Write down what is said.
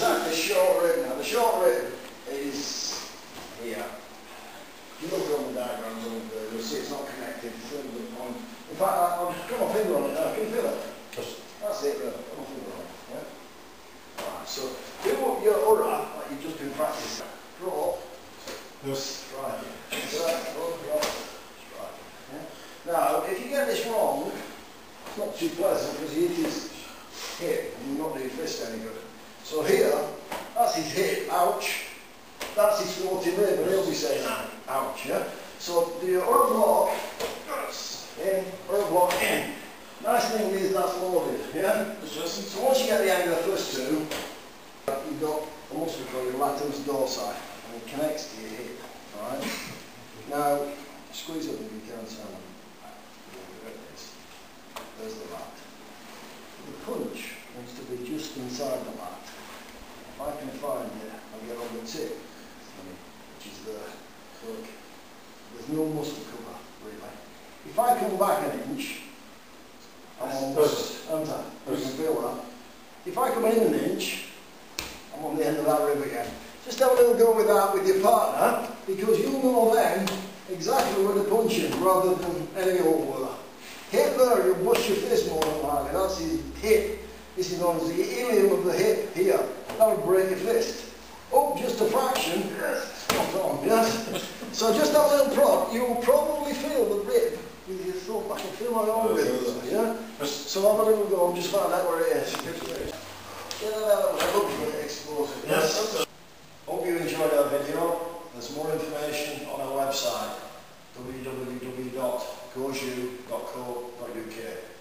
the short rib now. The short rib is here. If you look on the diagrams on there, you'll see it's not connected. On, in fact, I, I've got my finger on it now. Can you feel it? That's it, really. Got my finger on it. Yeah? Right, so do your ura like you've just been practicing. Draw. Yes. Right. Strike. Draw. Draw. Strike. Yeah? Now, if you get this wrong, it's not too pleasant because he hit his hip and you're not doing fist any good. So here, that's his hip, ouch. That's his floating rib, and he'll be saying, ouch, yeah? So the upper block, in, upper block, in. Nice thing is that's loaded, yeah? So once you get the angle of the first two, you've got a muscle called your latimus dorsi, and it connects to your hip, alright? Now, squeeze up if you can, Simon. There's the lat. The punch needs to be just inside the lat. If I can find it, I'll get on the tip, which is there. Look, there's no muscle cover, really. If I come back an inch, I'm almost, aren't I? You can feel that. If I come in an inch, I'm on the end of that rib again. Just have a little go with that with your partner, because you'll know then exactly where to punch him, rather than any old where. Hip there, you'll bust your fist more than likely. That's his hip. This is known as the ilium of the hip here. That would break your fist. Oh, just a fraction. Yes. Spot on, yes? so just that little prod, you will probably feel the rib with your thumb. I can feel my own rib, yeah? So have a little go and just find out where it is. Get that out of the hook explosive. Yes. Hope you enjoyed our video. There's more information on our website www.goju.co.uk